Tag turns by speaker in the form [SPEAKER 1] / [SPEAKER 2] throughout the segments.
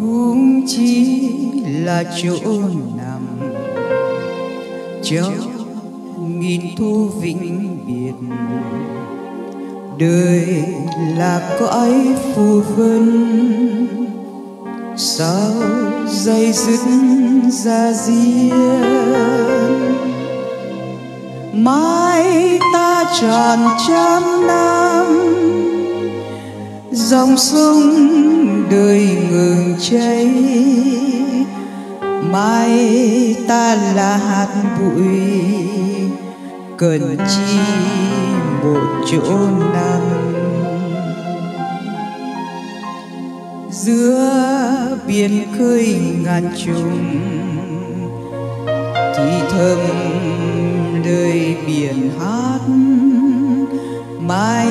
[SPEAKER 1] cũng chỉ là chỗ nằm. Cho nghìn thu vĩnh biệt. Đời là cõi phù vân? Sao dây dứt ra riêng? Mai ta tròn trăm năm dòng sông đời ngừng chảy mai ta là hạt bụi, cần chi một chỗ nằm giữa biển khơi ngàn trùng, thì thầm đời biển hát mai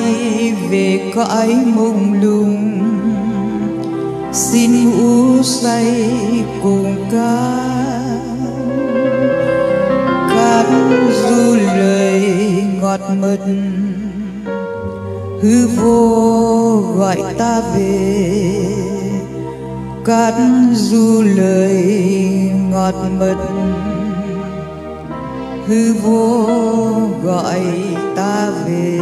[SPEAKER 1] về cõi mông lung. Xin ngủ say cùng ca cát du lời ngọt mật. Hư vô gọi ta về cát du lời ngọt mật hư vô gọi ta về.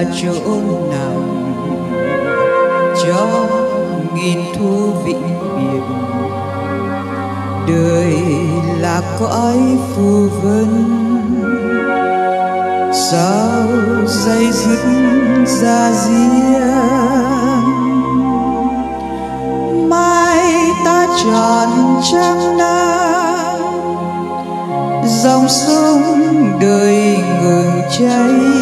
[SPEAKER 1] Là chỗ nằm cho nghìn thu vĩnh biệt đời là cõi phù vân? Sao dây dứt ra riêng? Mai ta tròn trăng nắng, dòng sông đời ngừng chảy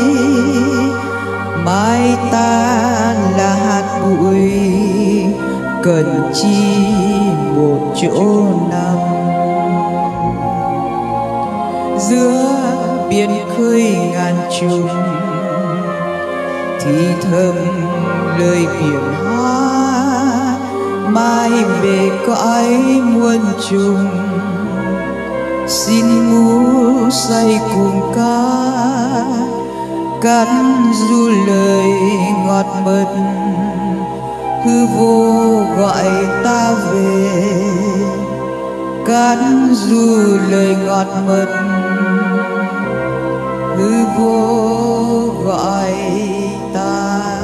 [SPEAKER 1] nằm giữa biển khơi ngàn trùng, thì thầm lời biển hát mai về cõi muôn trùng, xin ngủ say cùng ca. Cắn du lời ngọt mật, hư vô gọi ta về cát du lời ngọt mật hư vô gọi ta.